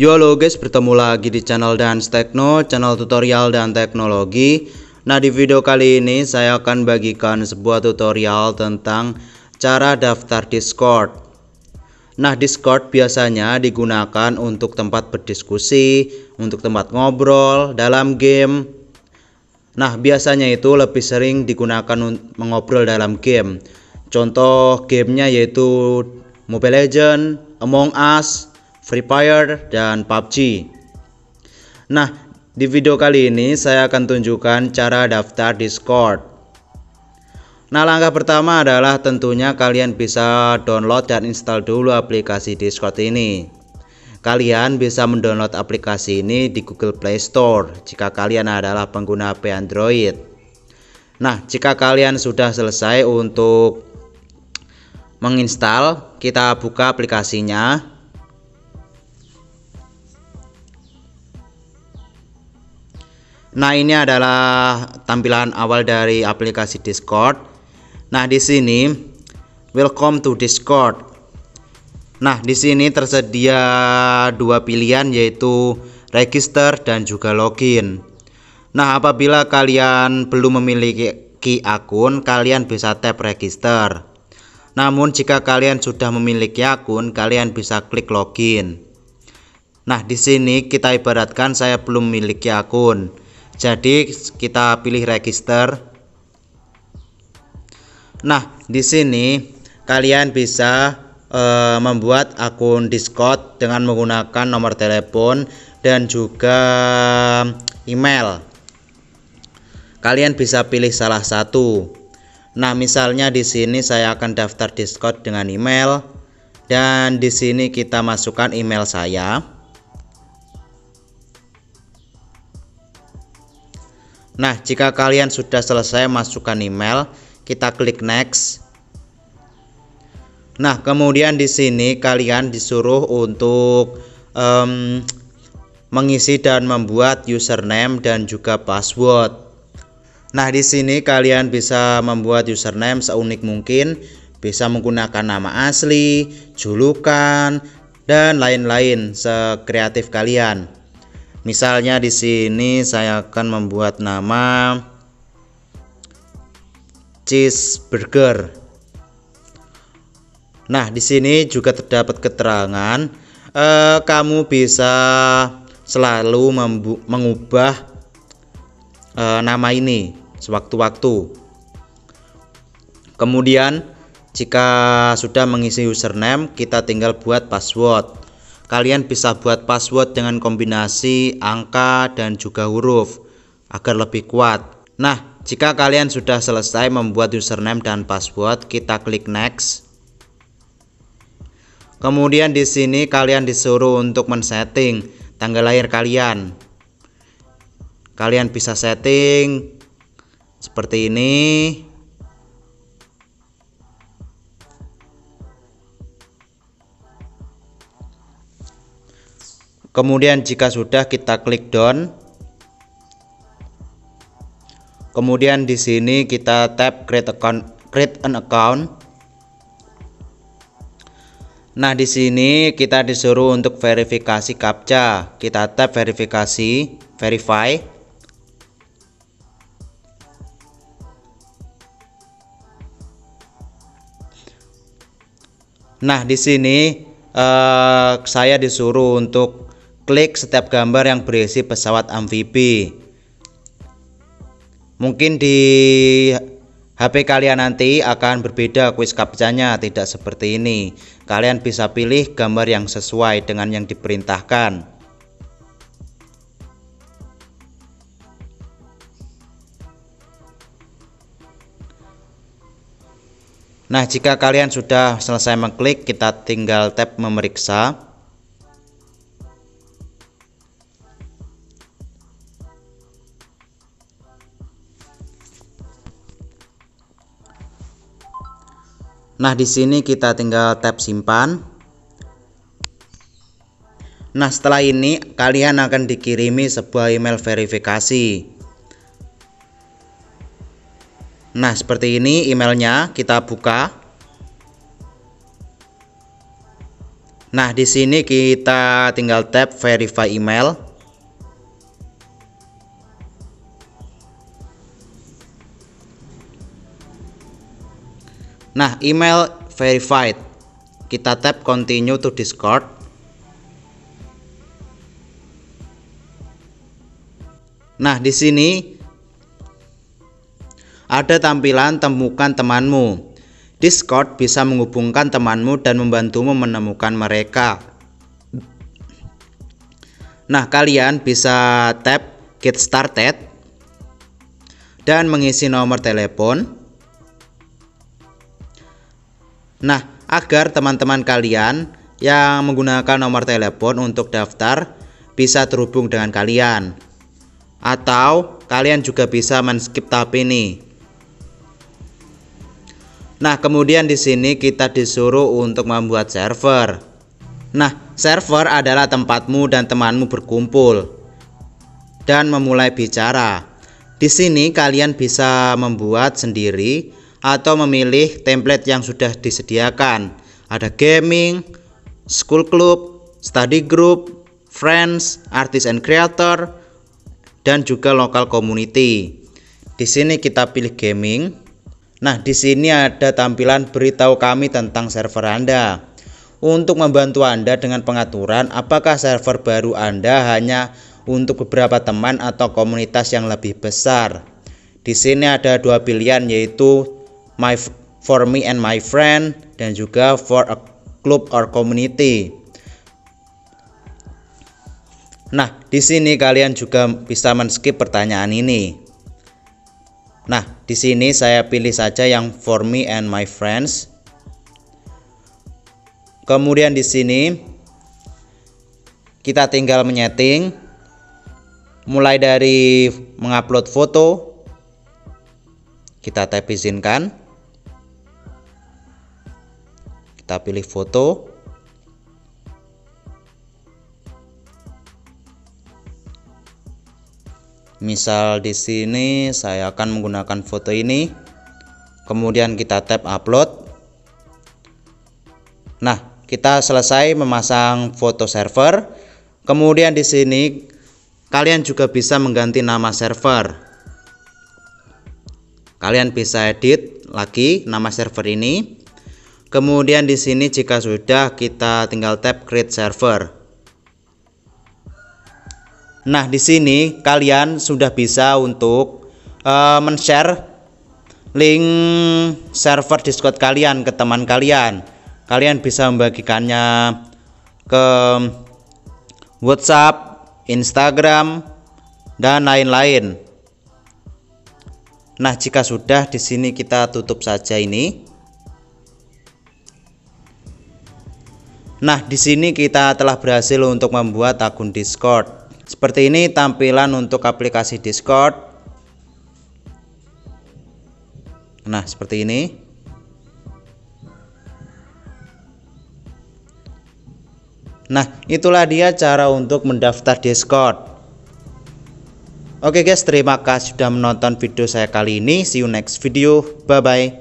Yo halo guys, bertemu lagi di channel Dance Techno, channel tutorial dan teknologi. Nah, di video kali ini saya akan bagikan sebuah tutorial tentang cara daftar Discord. Nah, Discord biasanya digunakan untuk tempat berdiskusi, untuk tempat ngobrol dalam game. Nah, biasanya itu lebih sering digunakan mengobrol dalam game. Contoh gamenya yaitu Mobile Legends, Among Us, Free Fire, dan PUBG. Nah, di video kali ini saya akan tunjukkan cara daftar Discord. Nah, langkah pertama adalah tentunya kalian bisa download dan install dulu aplikasi Discord ini. Kalian bisa mendownload aplikasi ini di Google Play Store jika kalian adalah pengguna HP Android. Nah, jika kalian sudah selesai untuk menginstal, kita buka aplikasinya. Nah, ini adalah tampilan awal dari aplikasi Discord. Nah, di sini welcome to Discord. Nah, di sini tersedia dua pilihan yaitu register dan juga login. Nah, apabila kalian belum memiliki akun, kalian bisa tap register. Namun jika kalian sudah memiliki akun, kalian bisa klik login. Nah, di sini kita ibaratkan saya belum memiliki akun. Jadi kita pilih register. Nah, di sini kalian bisa e, membuat akun Discord dengan menggunakan nomor telepon dan juga email. Kalian bisa pilih salah satu. Nah, misalnya di sini saya akan daftar Discord dengan email dan di sini kita masukkan email saya. Nah, jika kalian sudah selesai masukkan email, kita klik next. Nah, kemudian di sini kalian disuruh untuk um, mengisi dan membuat username dan juga password. Nah, di sini kalian bisa membuat username seunik mungkin, bisa menggunakan nama asli, julukan, dan lain-lain sekreatif kalian. Misalnya di sini saya akan membuat nama cheeseburger. Nah, di sini juga terdapat keterangan eh, kamu bisa selalu mengubah eh, nama ini sewaktu-waktu. Kemudian jika sudah mengisi username, kita tinggal buat password. Kalian bisa buat password dengan kombinasi angka dan juga huruf agar lebih kuat. Nah, jika kalian sudah selesai membuat username dan password, kita klik next. Kemudian di sini kalian disuruh untuk men-setting tanggal lahir kalian. Kalian bisa setting seperti ini Kemudian jika sudah kita klik down. Kemudian di sini kita tap create account create an account. Nah, di sini kita disuruh untuk verifikasi captcha. Kita tap verifikasi, verify. Nah, di sini uh, saya disuruh untuk Klik setiap gambar yang berisi pesawat amfibi. Mungkin di HP kalian nanti akan berbeda quiz captcha-nya, tidak seperti ini. Kalian bisa pilih gambar yang sesuai dengan yang diperintahkan. Nah, jika kalian sudah selesai mengklik, kita tinggal tap memeriksa. Nah, di sini kita tinggal tap simpan. Nah, setelah ini kalian akan dikirimi sebuah email verifikasi. Nah, seperti ini emailnya, kita buka. Nah, di sini kita tinggal tap verify email. Nah, email verified. Kita tap continue to Discord. Nah, di sini ada tampilan temukan temanmu. Discord bisa menghubungkan temanmu dan membantumu menemukan mereka. Nah, kalian bisa tap get started dan mengisi nomor telepon. Nah, agar teman-teman kalian yang menggunakan nomor telepon untuk daftar bisa terhubung dengan kalian atau kalian juga bisa men-skip tab ini. Nah, kemudian di sini kita disuruh untuk membuat server. Nah, server adalah tempatmu dan temanmu berkumpul dan memulai bicara. Di sini kalian bisa membuat sendiri atau memilih template yang sudah disediakan. Ada gaming, school club, study group, friends, artist and creator, dan juga lokal community. Di sini kita pilih gaming. Nah, di sini ada tampilan beritahu kami tentang server Anda. Untuk membantu Anda dengan pengaturan apakah server baru Anda hanya untuk beberapa teman atau komunitas yang lebih besar. Di sini ada dua pilihan yaitu my for me and my friend dan juga for a club or community. Nah, di sini kalian juga bisa men-skip pertanyaan ini. Nah, di sini saya pilih saja yang for me and my friends. Kemudian di sini kita tinggal menyeting mulai dari mengupload foto kita tap izinkan kita pilih foto. Misal di sini saya akan menggunakan foto ini. Kemudian kita tap upload. Nah kita selesai memasang foto server. Kemudian di sini kalian juga bisa mengganti nama server. Kalian bisa edit lagi nama server ini kemudian di sini jika sudah kita tinggal tap create server Nah, di sini kalian sudah bisa untuk uh, men-share link server Discord kalian ke teman kalian. Kalian bisa membagikannya ke WhatsApp, Instagram, dan lain-lain. Nah, jika sudah di sini kita tutup saja ini. Nah, di sini kita telah berhasil untuk membuat akun Discord. Seperti ini tampilan untuk aplikasi Discord. Nah, seperti ini. Nah, itulah dia cara untuk mendaftar Discord. Oke guys, terima kasih sudah menonton video saya kali ini. See you next video. Bye bye.